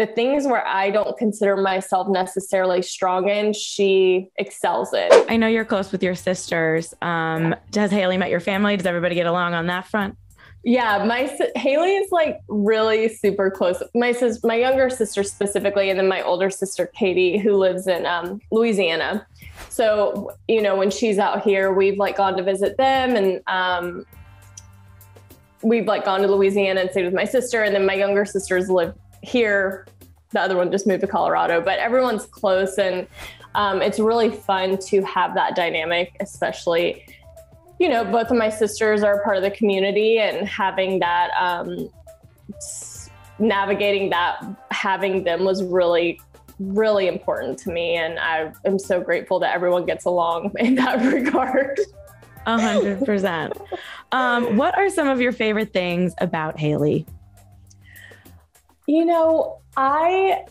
the things where I don't consider myself necessarily strong in, she excels in. I know you're close with your sisters. Um, Has Hayley met your family? Does everybody get along on that front? Yeah, my Hayley is like really super close. My sis, my younger sister specifically, and then my older sister Katie, who lives in um, Louisiana. So you know, when she's out here, we've like gone to visit them, and um, we've like gone to Louisiana and stayed with my sister, and then my younger sisters live here. The other one just moved to Colorado, but everyone's close, and um, it's really fun to have that dynamic, especially you know, both of my sisters are part of the community and having that, um, navigating that, having them was really, really important to me. And I am so grateful that everyone gets along in that regard. A hundred percent. Um, what are some of your favorite things about Hayley? You know, I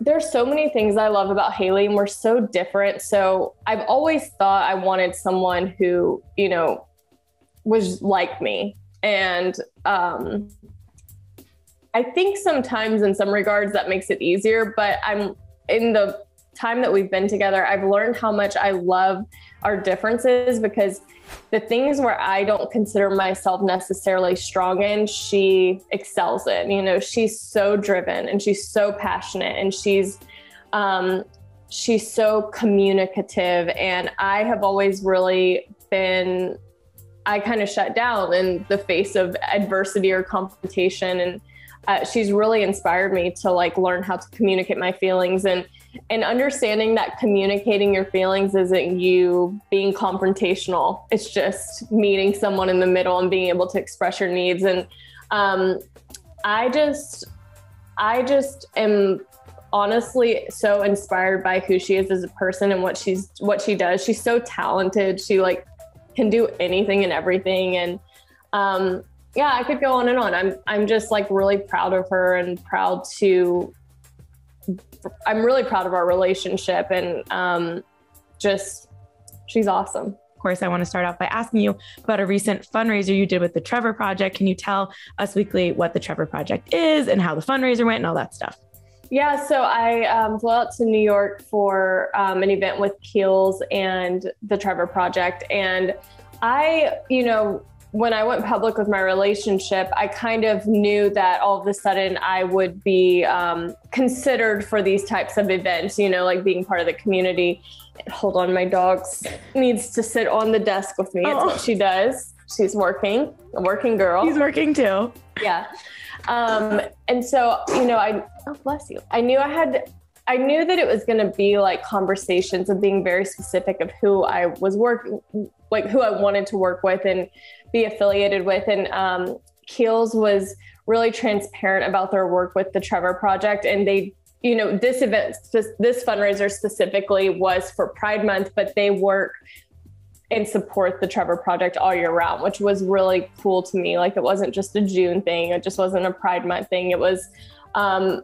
there's so many things I love about Hayley, and we're so different. So I've always thought I wanted someone who, you know, was like me. And um, I think sometimes in some regards that makes it easier, but I'm in the time that we've been together, I've learned how much I love our differences because the things where I don't consider myself necessarily strong in, she excels in. You know, she's so driven and she's so passionate and she's um, she's so communicative. And I have always really been I kind of shut down in the face of adversity or confrontation and uh, she's really inspired me to like learn how to communicate my feelings and and understanding that communicating your feelings isn't you being confrontational. It's just meeting someone in the middle and being able to express your needs. And um, i just i just am honestly so inspired by who she is as a person and what she's what she does. She's so talented. She like can do anything and everything. And um, yeah i could go on and on. I'm i'm just like really proud of her and proud to I'm really proud of our relationship and um, just she's awesome. Of course, I want to start off by asking you about a recent fundraiser you did with the Trevor Project. Can you tell us weekly what the Trevor Project is and how the fundraiser went and all that stuff? Yeah, so I um, flew out to New York for um, an event with Kiehl's and the Trevor Project. And I, you know, when I went public with my relationship, I kind of knew that all of a sudden I would be um, considered for these types of events, you know, like being part of the community. Hold on, my dog needs to sit on the desk with me. Oh. What she does. She's working, a working girl. She's working too. Yeah. Um, and so, you know, I, oh, bless you. I knew I had I knew that it was going to be like conversations of being very specific of who I was working, like who I wanted to work with and be affiliated with. And um, Kiehl's was really transparent about their work with the Trevor Project. And they, you know, this event, this fundraiser specifically was for Pride Month, but they work and support the Trevor Project all year round, which was really cool to me. Like it wasn't just a June thing, it just wasn't a Pride Month thing. It was um,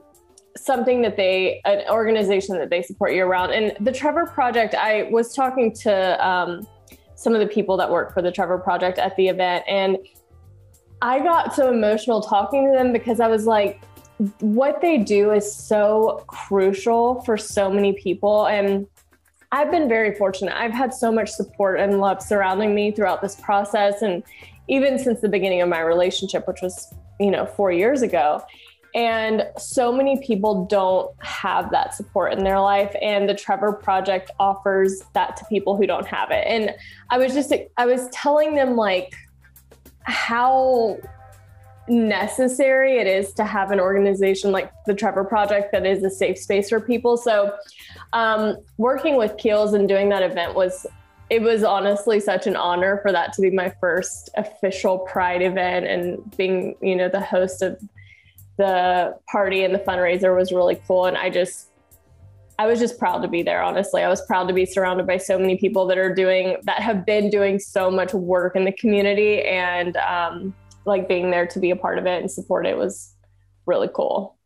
something that they, an organization that they support year round. And the Trevor Project, I was talking to um, some of the people that work for the Trevor Project at the event, and I got so emotional talking to them because I was like, what they do is so crucial for so many people. And I've been very fortunate. I've had so much support and love surrounding me throughout this process. And even since the beginning of my relationship, which was, you know, four years ago. And so many people don't have that support in their life. And the Trevor Project offers that to people who don't have it. And I was just, I was telling them like how necessary it is to have an organization like the Trevor Project that is a safe space for people. So, um, working with Kiehl's and doing that event was it was honestly such an honor for that to be my first official Pride event and being, you know, the host of the party and the fundraiser was really cool. And I just, I was just proud to be there, honestly. I was proud to be surrounded by so many people that are doing, that have been doing so much work in the community. And um, like being there to be a part of it and support it was really cool.